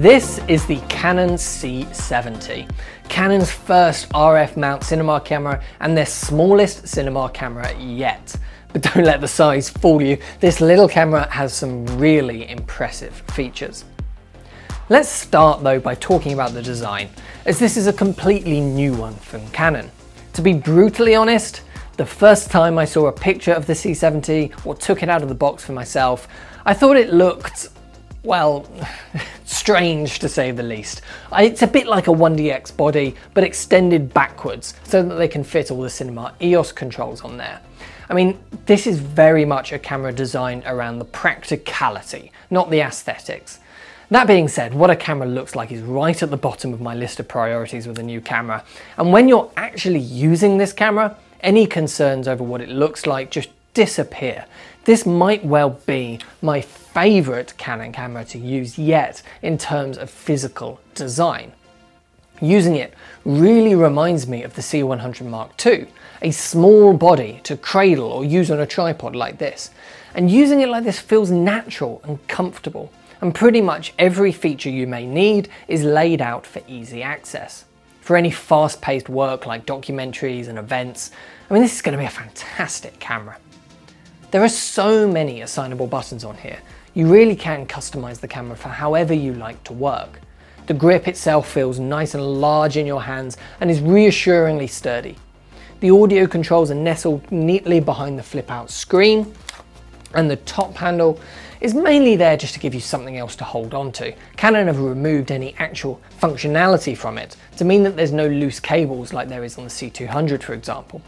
This is the Canon C70, Canon's first RF mount cinema camera and their smallest cinema camera yet. But don't let the size fool you, this little camera has some really impressive features. Let's start though by talking about the design, as this is a completely new one from Canon. To be brutally honest, the first time I saw a picture of the C70 or took it out of the box for myself, I thought it looked well, strange to say the least. It's a bit like a 1DX body, but extended backwards so that they can fit all the Cinema EOS controls on there. I mean, this is very much a camera designed around the practicality, not the aesthetics. That being said, what a camera looks like is right at the bottom of my list of priorities with a new camera. And when you're actually using this camera, any concerns over what it looks like just disappear. This might well be my favourite Canon camera to use yet in terms of physical design. Using it really reminds me of the C100 Mark II, a small body to cradle or use on a tripod like this. And using it like this feels natural and comfortable, and pretty much every feature you may need is laid out for easy access. For any fast-paced work like documentaries and events, I mean this is going to be a fantastic camera. There are so many assignable buttons on here. You really can customize the camera for however you like to work. The grip itself feels nice and large in your hands and is reassuringly sturdy. The audio controls are nestled neatly behind the flip out screen and the top handle is mainly there just to give you something else to hold on to. Canon have removed any actual functionality from it to mean that there's no loose cables like there is on the C200 for example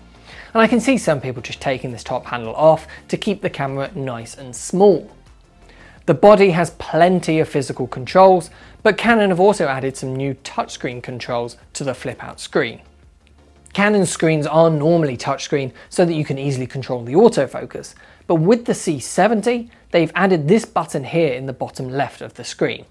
and I can see some people just taking this top handle off to keep the camera nice and small. The body has plenty of physical controls, but Canon have also added some new touchscreen controls to the flip out screen. Canon screens are normally touchscreen so that you can easily control the autofocus, but with the C70, they've added this button here in the bottom left of the screen.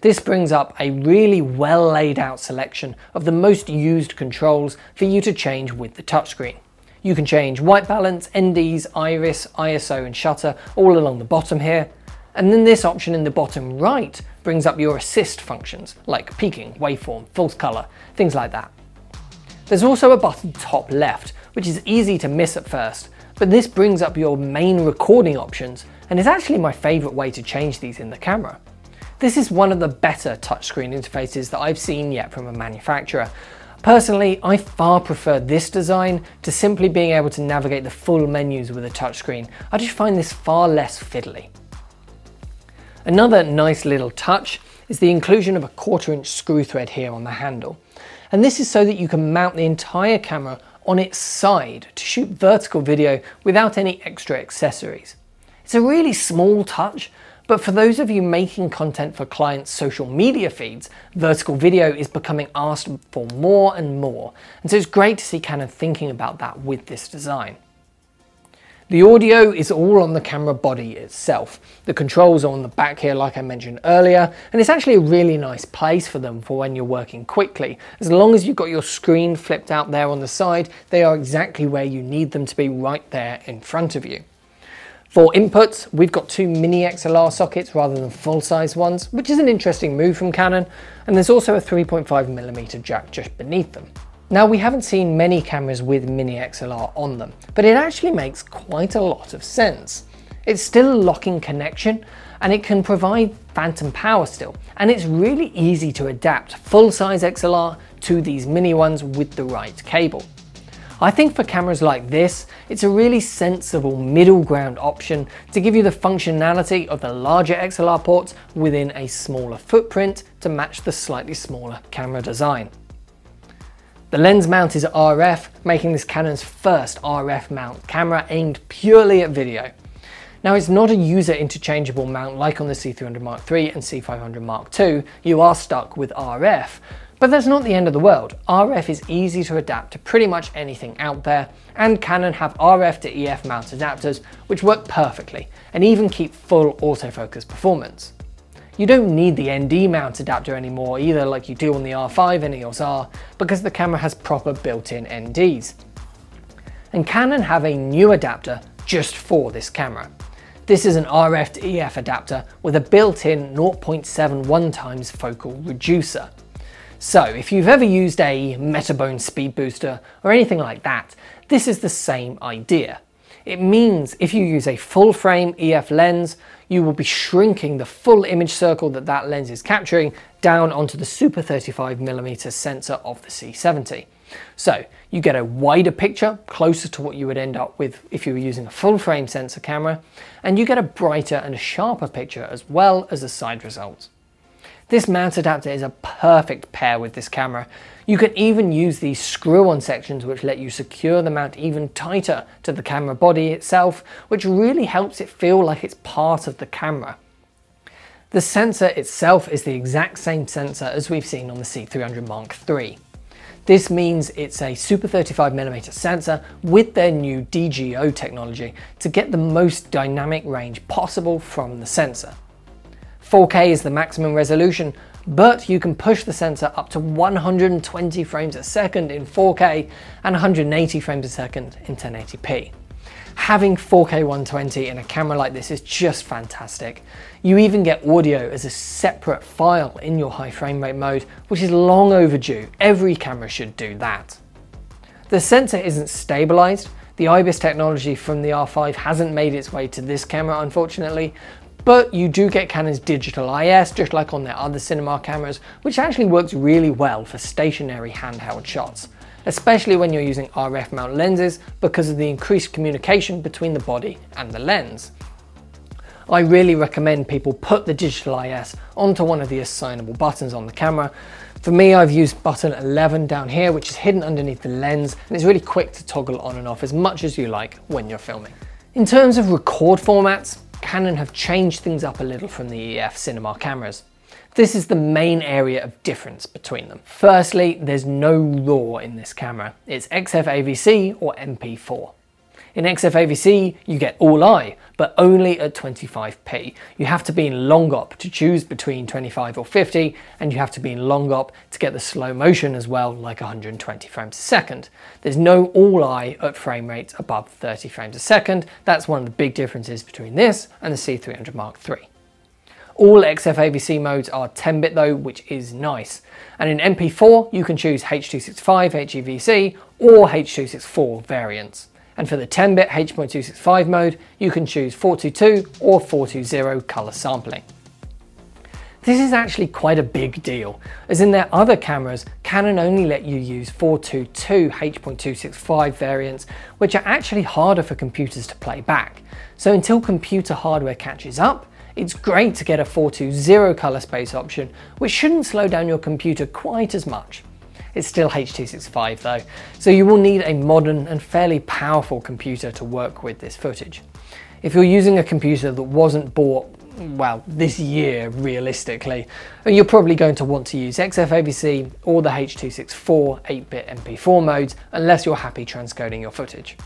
This brings up a really well laid out selection of the most used controls for you to change with the touchscreen. You can change white balance, NDs, iris, ISO and shutter all along the bottom here. And then this option in the bottom right brings up your assist functions like peaking, waveform, false color, things like that. There's also a button top left, which is easy to miss at first, but this brings up your main recording options and is actually my favorite way to change these in the camera. This is one of the better touchscreen interfaces that I've seen yet from a manufacturer, Personally, I far prefer this design to simply being able to navigate the full menus with a touchscreen. I just find this far less fiddly. Another nice little touch is the inclusion of a quarter inch screw thread here on the handle. And this is so that you can mount the entire camera on its side to shoot vertical video without any extra accessories. It's a really small touch, but for those of you making content for clients' social media feeds, vertical video is becoming asked for more and more. And so it's great to see Canon thinking about that with this design. The audio is all on the camera body itself. The controls are on the back here like I mentioned earlier, and it's actually a really nice place for them for when you're working quickly. As long as you've got your screen flipped out there on the side, they are exactly where you need them to be right there in front of you. For inputs, we've got two mini XLR sockets rather than full-size ones, which is an interesting move from Canon, and there's also a 3.5mm jack just beneath them. Now we haven't seen many cameras with mini XLR on them, but it actually makes quite a lot of sense. It's still a locking connection and it can provide phantom power still, and it's really easy to adapt full-size XLR to these mini ones with the right cable. I think for cameras like this, it's a really sensible middle ground option to give you the functionality of the larger XLR ports within a smaller footprint to match the slightly smaller camera design. The lens mount is RF, making this Canon's first RF mount camera aimed purely at video. Now it's not a user interchangeable mount like on the C300 Mark III and C500 Mark II, you are stuck with RF, but that's not the end of the world. RF is easy to adapt to pretty much anything out there, and Canon have RF to EF mount adapters which work perfectly and even keep full autofocus performance. You don't need the ND mount adapter anymore either like you do on the R5 and EOS R because the camera has proper built-in NDs. And Canon have a new adapter just for this camera. This is an RF to EF adapter with a built-in 0.71 times focal reducer. So if you've ever used a Metabones speed booster or anything like that, this is the same idea. It means if you use a full frame EF lens, you will be shrinking the full image circle that that lens is capturing down onto the super 35mm sensor of the C70. So you get a wider picture, closer to what you would end up with if you were using a full frame sensor camera, and you get a brighter and a sharper picture as well as a side results. This mount adapter is a perfect pair with this camera. You can even use these screw-on sections which let you secure the mount even tighter to the camera body itself, which really helps it feel like it's part of the camera. The sensor itself is the exact same sensor as we've seen on the C300 Mark III. This means it's a super 35mm sensor with their new DGO technology to get the most dynamic range possible from the sensor. 4K is the maximum resolution, but you can push the sensor up to 120 frames a second in 4K and 180 frames a second in 1080p. Having 4K 120 in a camera like this is just fantastic. You even get audio as a separate file in your high frame rate mode, which is long overdue. Every camera should do that. The sensor isn't stabilized. The IBIS technology from the R5 hasn't made its way to this camera, unfortunately, but you do get Canon's digital IS, just like on their other cinema cameras, which actually works really well for stationary handheld shots especially when you're using RF mount lenses because of the increased communication between the body and the lens. I really recommend people put the digital IS onto one of the assignable buttons on the camera. For me, I've used button 11 down here, which is hidden underneath the lens, and it's really quick to toggle on and off as much as you like when you're filming. In terms of record formats, Canon have changed things up a little from the EF cinema cameras. This is the main area of difference between them. Firstly, there's no RAW in this camera. It's XF AVC or MP4. In XF AVC, you get all I, but only at 25p. You have to be in long GOP to choose between 25 or 50, and you have to be in long GOP to get the slow motion as well, like 120 frames a second. There's no all I at frame rates above 30 frames a second. That's one of the big differences between this and the C300 Mark III. All XF AVC modes are 10-bit though, which is nice. And in MP4, you can choose H.265 HEVC or H.264 variants. And for the 10-bit H.265 mode, you can choose 422 or 420 color sampling. This is actually quite a big deal, as in their other cameras, Canon only let you use 422 H.265 variants, which are actually harder for computers to play back. So until computer hardware catches up, it's great to get a 420 color space option, which shouldn't slow down your computer quite as much. It's still H.265 though, so you will need a modern and fairly powerful computer to work with this footage. If you're using a computer that wasn't bought well, this year realistically, uh, you're probably going to want to use XFAVC or the H.264 8-bit MP4 modes unless you're happy transcoding your footage.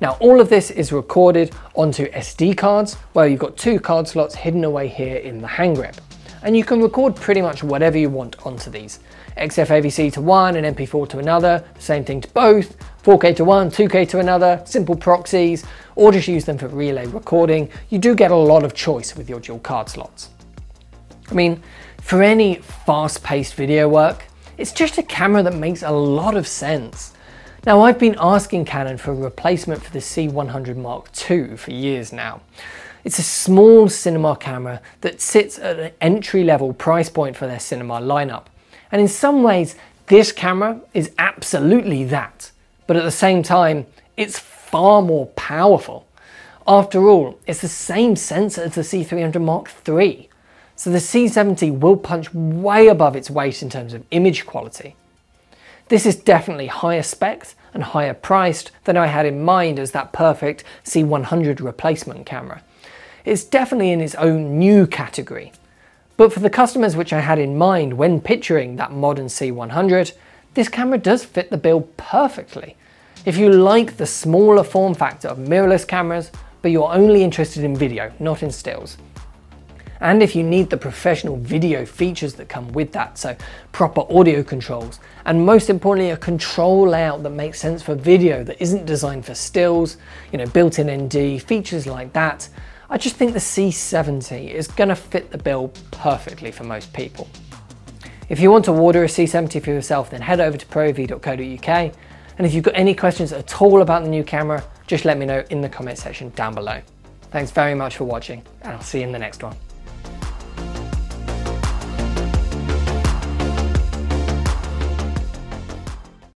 Now all of this is recorded onto SD cards where you've got two card slots hidden away here in the hand grip. And you can record pretty much whatever you want onto these. XFAVC to one and MP4 to another, same thing to both, 4K to one, 2K to another, simple proxies, or just use them for relay recording. You do get a lot of choice with your dual card slots. I mean, for any fast-paced video work, it's just a camera that makes a lot of sense. Now I've been asking Canon for a replacement for the C100 Mark II for years now. It's a small cinema camera that sits at an entry level price point for their cinema lineup. And in some ways, this camera is absolutely that. But at the same time, it's far more powerful. After all, it's the same sensor as the C300 Mark III. So the C70 will punch way above its weight in terms of image quality. This is definitely higher spec and higher priced than I had in mind as that perfect C100 replacement camera. It's definitely in its own new category. But for the customers which I had in mind when picturing that modern C100, this camera does fit the bill perfectly. If you like the smaller form factor of mirrorless cameras, but you're only interested in video, not in stills. And if you need the professional video features that come with that, so proper audio controls, and most importantly, a control layout that makes sense for video that isn't designed for stills, you know, built-in ND, features like that, I just think the C70 is gonna fit the bill perfectly for most people. If you want to order a C70 for yourself, then head over to proav.co.uk. And if you've got any questions at all about the new camera, just let me know in the comment section down below. Thanks very much for watching, and I'll see you in the next one.